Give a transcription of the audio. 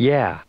Yeah.